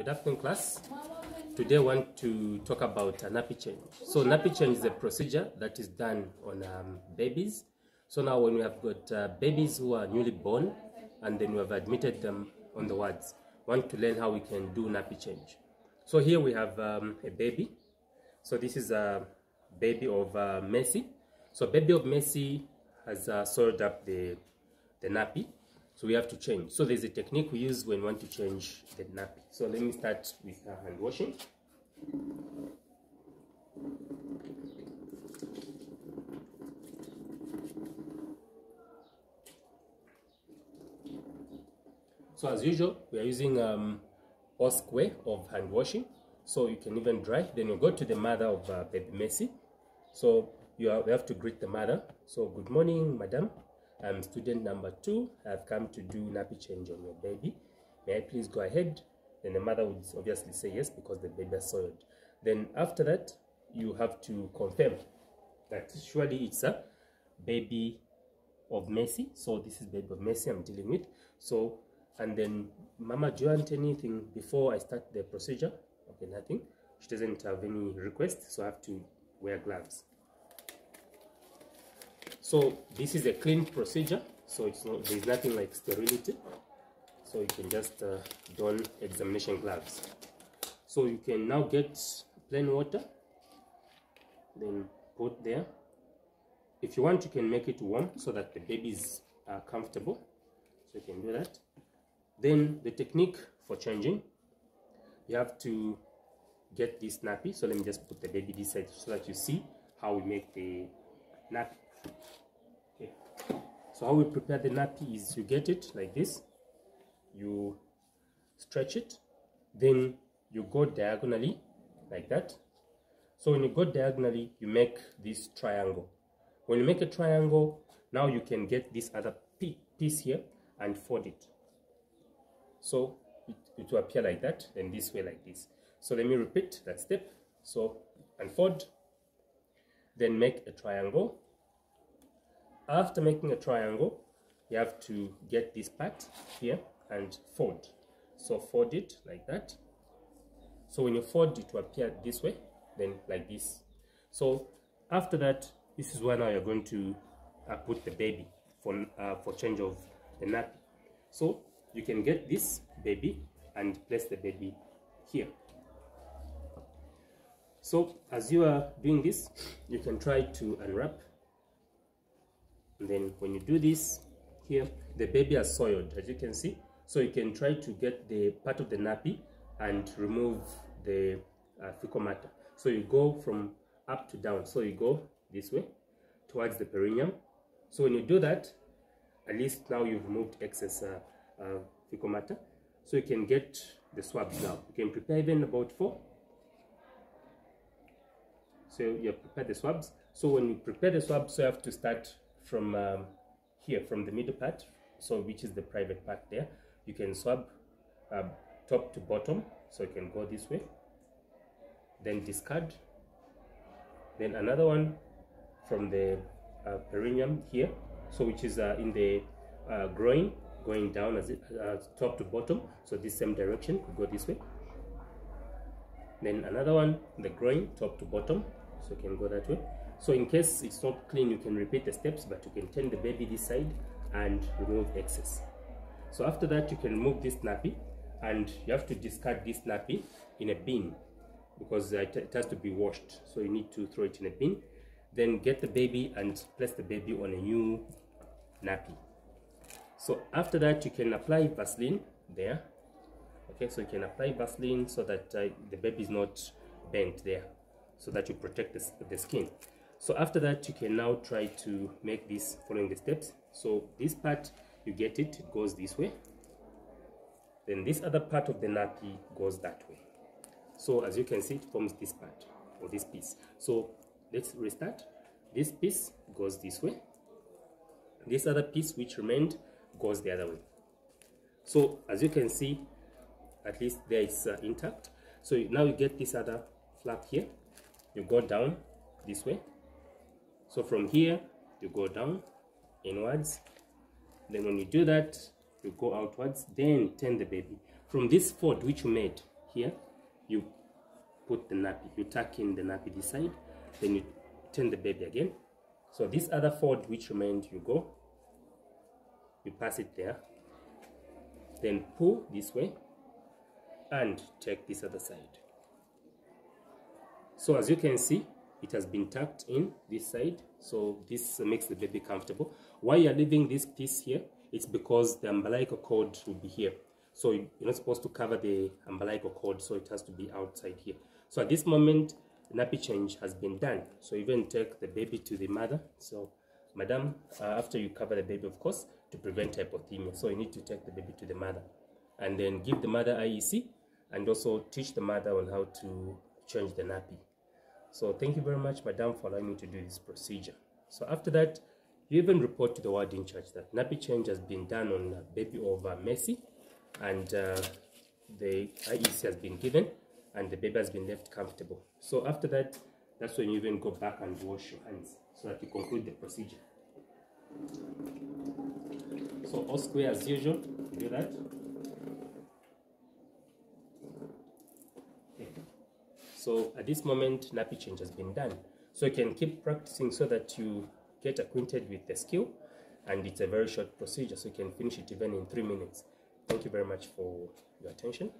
Good afternoon, class. Today, I want to talk about a nappy change. So, nappy change is a procedure that is done on um, babies. So, now when we have got uh, babies who are newly born and then we have admitted them on the wards, want to learn how we can do nappy change. So, here we have um, a baby. So, this is a baby of uh, Messi. So, baby of Messi has uh, soiled up the, the nappy so we have to change. So there's a technique we use when we want to change the nappy. So let me start with uh, hand washing. So as usual we are using um Osk way of hand washing. So you can even dry. Then you go to the mother of uh, baby Messi so you, are, you have to greet the mother. So good morning madam I'm student number two. I've come to do nappy change on your baby. May I please go ahead? Then the mother would obviously say yes because the baby is soiled. Then after that, you have to confirm that surely it's a baby of Messi. So this is baby of Messi I'm dealing with. So, and then Mama, do you want anything before I start the procedure? Okay, nothing. She doesn't have any request, so I have to wear gloves. So this is a clean procedure. So it's not there's nothing like sterility. So you can just uh, don examination gloves. So you can now get plain water, then put there. If you want, you can make it warm so that the babies are comfortable. So you can do that. Then the technique for changing, you have to get this nappy. So let me just put the baby this side so that you see how we make the nappy. Okay. So how we prepare the nappy is you get it like this, you stretch it, then you go diagonally like that. So when you go diagonally, you make this triangle. When you make a triangle, now you can get this other piece here and fold it. So it, it will appear like that, then this way like this. So let me repeat that step. So unfold, then make a triangle after making a triangle you have to get this part here and fold. So fold it like that. So when you fold it to appear this way then like this. So after that this is where now you're going to uh, put the baby for uh, for change of the nappy. So you can get this baby and place the baby here. So as you are doing this you can try to unwrap and then when you do this here the baby has soiled as you can see. So you can try to get the part of the nappy and remove the uh, fecal matter. So you go from up to down. So you go this way towards the perineum. So when you do that at least now you've removed excess uh, uh, fecal matter. So you can get the swabs now. You can prepare even about four. So you prepare the swabs. So when you prepare the swabs so you have to start from um, here from the middle part so which is the private part there. You can swab uh, top to bottom so you can go this way then discard then another one from the uh, perineum here so which is uh, in the uh, groin going down as it top to bottom so this same direction could go this way. Then another one the groin top to bottom so you can go that way so in case it's not clean, you can repeat the steps, but you can turn the baby this side and remove excess. So after that, you can remove this nappy and you have to discard this nappy in a bin because it has to be washed. So you need to throw it in a bin. Then get the baby and place the baby on a new nappy. So after that, you can apply Vaseline there. Okay, so you can apply Vaseline so that uh, the baby is not bent there so that you protect the, the skin so after that you can now try to make this following the steps. So this part you get it it goes this way. Then this other part of the nappy goes that way. So as you can see it forms this part or this piece. So let's restart. This piece goes this way. This other piece which remained goes the other way. So as you can see at least there is uh, intact. So now you get this other flap here. You go down this way so from here you go down inwards. Then when you do that you go outwards then turn the baby. From this fold which you made here you put the nappy. You tuck in the nappy this side then you turn the baby again. So this other fold which remained you go you pass it there. Then pull this way and take this other side. So as you can see it has been tucked in this side so this makes the baby comfortable. Why you're leaving this piece here it's because the umbilical cord will be here. So you're not supposed to cover the umbilical cord so it has to be outside here. So at this moment nappy change has been done. So even take the baby to the mother. So madam uh, after you cover the baby of course to prevent hypothermia. So you need to take the baby to the mother and then give the mother IEC and also teach the mother on how to change the nappy so thank you very much, madam, for allowing me to do this procedure. So after that, you even report to the ward in charge that nappy change has been done on baby over Mercy and uh, the IEC has been given and the baby has been left comfortable. So after that, that's when you even go back and wash your hands so that you conclude the procedure. So all square as usual, do that. So at this moment, nappy change has been done. So you can keep practicing so that you get acquainted with the skill and it's a very short procedure so you can finish it even in three minutes. Thank you very much for your attention.